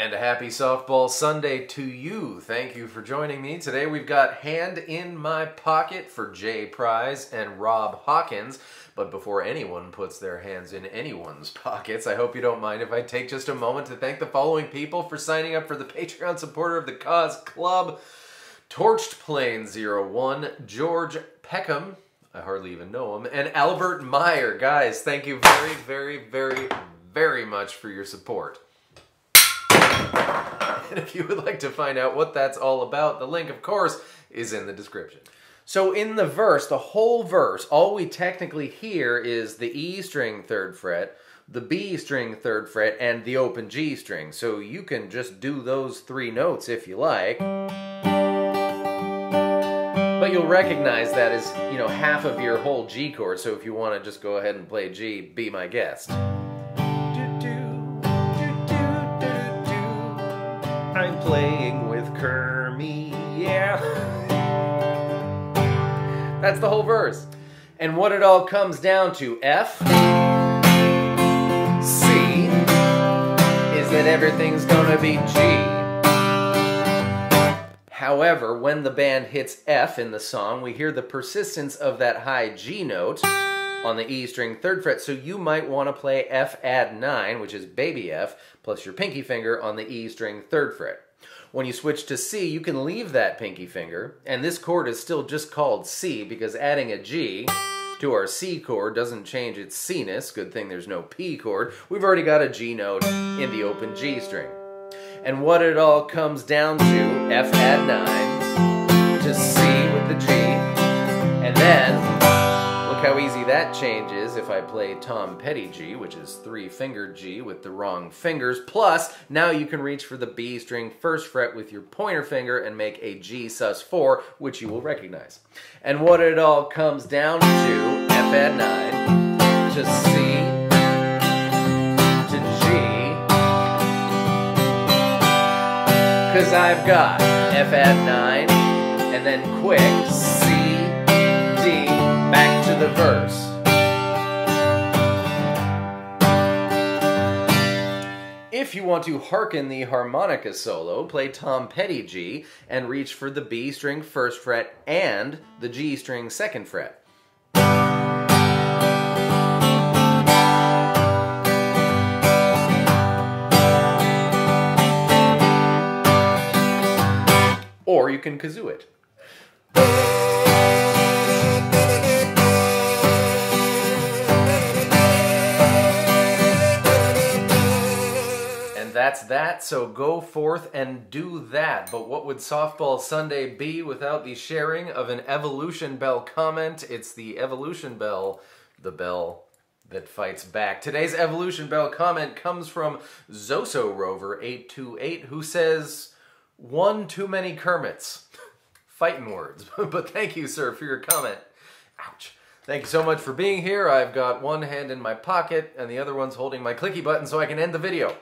And a happy softball Sunday to you. Thank you for joining me. Today we've got Hand in My Pocket for Jay Prize and Rob Hawkins. But before anyone puts their hands in anyone's pockets, I hope you don't mind if I take just a moment to thank the following people for signing up for the Patreon supporter of the Cause Club. Torched Plane 01, George Peckham, I hardly even know him, and Albert Meyer. Guys, thank you very, very, very, very much for your support. And if you would like to find out what that's all about, the link, of course, is in the description. So in the verse, the whole verse, all we technically hear is the E string third fret, the B string third fret, and the open G string. So you can just do those three notes if you like. But you'll recognize that as, you know, half of your whole G chord. So if you want to just go ahead and play G, be my guest. That's the whole verse. And what it all comes down to, F, C, is that everything's gonna be G. However, when the band hits F in the song, we hear the persistence of that high G note on the E string third fret, so you might want to play F add 9, which is baby F, plus your pinky finger on the E string third fret. When you switch to C, you can leave that pinky finger, and this chord is still just called C because adding a G to our C chord doesn't change its C-ness. Good thing there's no P chord. We've already got a G note in the open G string. And what it all comes down to, F add 9, to C with the G, and then that changes if I play Tom Petty G, which is three finger G with the wrong fingers. Plus, now you can reach for the B string first fret with your pointer finger and make a G sus4, which you will recognize. And what it all comes down to, F add 9, to C, to G, because I've got F add 9, and then quick, C, D, back to the verse. If you want to hearken the harmonica solo, play Tom Petty G and reach for the B string first fret and the G string second fret. Or you can kazoo it. That's that, so go forth and do that. But what would Softball Sunday be without the sharing of an Evolution Bell comment? It's the Evolution Bell, the bell that fights back. Today's Evolution Bell comment comes from Zoso Rover 828 who says, one too many Kermits. Fighting words. but thank you, sir, for your comment. Ouch. Thank you so much for being here. I've got one hand in my pocket and the other one's holding my clicky button so I can end the video.